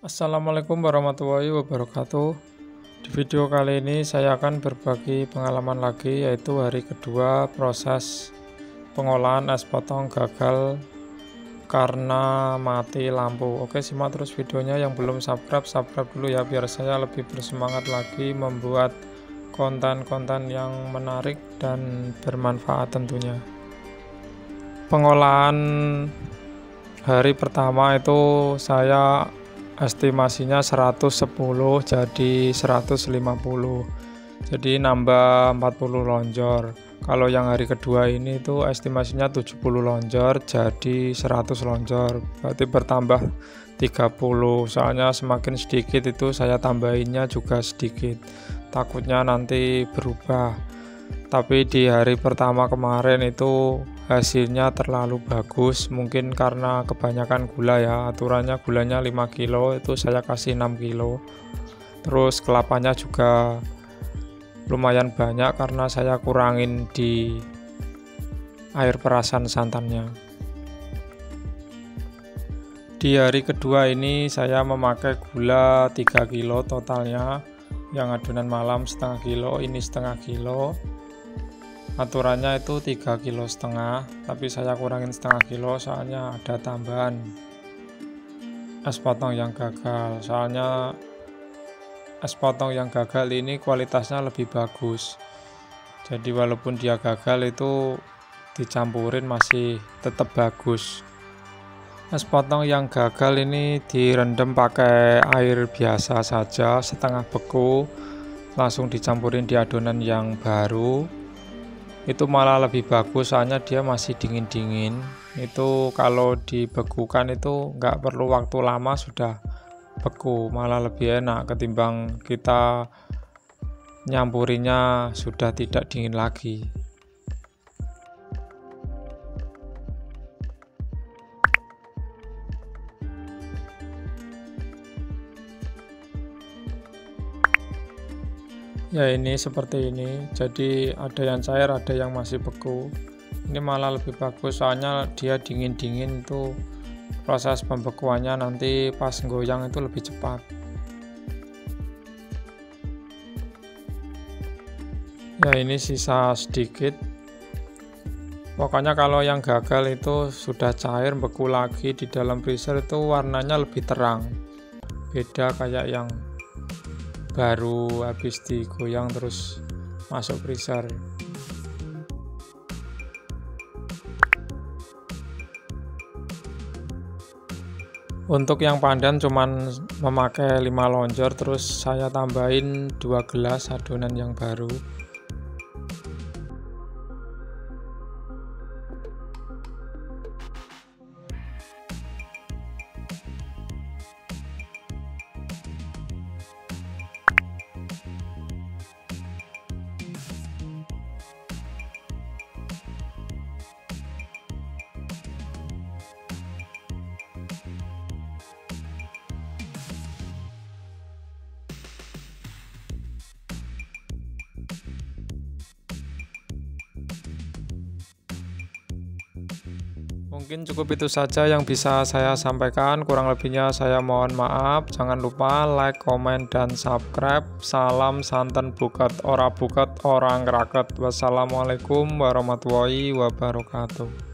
Assalamualaikum warahmatullahi wabarakatuh. Di video kali ini saya akan berbagi pengalaman lagi yaitu hari kedua proses pengolahan es potong gagal karena mati lampu. Oke simak terus videonya. Yang belum subscribe subscribe dulu ya biar saya lebih bersemangat lagi membuat konten-konten yang menarik dan bermanfaat tentunya. Pengolahan hari pertama itu saya estimasinya 110 jadi 150 jadi nambah 40 lonjor. Kalau yang hari kedua ini itu estimasinya 70 lonjor jadi 100 lonjor. Berarti bertambah 30 soalnya semakin sedikit itu saya tambahinnya juga sedikit. Takutnya nanti berubah tapi di hari pertama kemarin itu hasilnya terlalu bagus mungkin karena kebanyakan gula ya. Aturannya gulanya 5 kilo itu saya kasih 6 kilo. Terus kelapanya juga lumayan banyak karena saya kurangin di air perasan santannya. Di hari kedua ini saya memakai gula 3 kilo totalnya. Yang adonan malam setengah kilo ini setengah kilo aturannya itu 3 kilo setengah tapi saya kurangin setengah kilo soalnya ada tambahan. Es potong yang gagal soalnya es potong yang gagal ini kualitasnya lebih bagus. Jadi walaupun dia gagal itu dicampurin masih tetap bagus. Es potong yang gagal ini direndam pakai air biasa saja setengah beku langsung dicampurin di adonan yang baru itu malah lebih bagus soalnya dia masih dingin-dingin. Itu kalau dibekukan itu nggak perlu waktu lama sudah beku. Malah lebih enak ketimbang kita nyampurinya sudah tidak dingin lagi ya ini seperti ini. Jadi ada yang cair ada yang masih beku. Ini malah lebih bagus soalnya dia dingin-dingin itu proses pembekuannya nanti pas goyang itu lebih cepat. Ya ini sisa sedikit. Pokoknya kalau yang gagal itu sudah cair beku lagi di dalam freezer itu warnanya lebih terang. Beda kayak yang baru habis digoyang terus masuk freezer. Untuk yang pandan cuman memakai 5 lonjor terus saya tambahin 2 gelas adonan yang baru Mungkin cukup itu saja yang bisa saya sampaikan. Kurang lebihnya saya mohon maaf. Jangan lupa like, komen, dan subscribe. Salam santan buket, ora buket, orang raket. Wassalamualaikum warahmatullahi wabarakatuh.